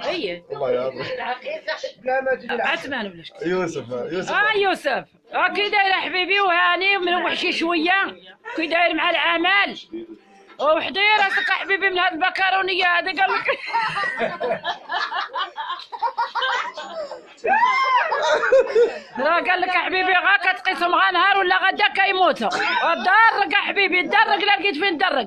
هي والله يا عثمان ولا يوسف يوسف آه يوسف آه كي داير حبيبي وهاني ومن وحشي شوية. كي داير مع العمل وحدي راسك حبيبي من هاد البكارونيه هذا قال لك راه قال لك حبيبي غا كتقيسهم غا نهار ولا غدا كيموتوا درك حبيبي درك لا لقيت فين درك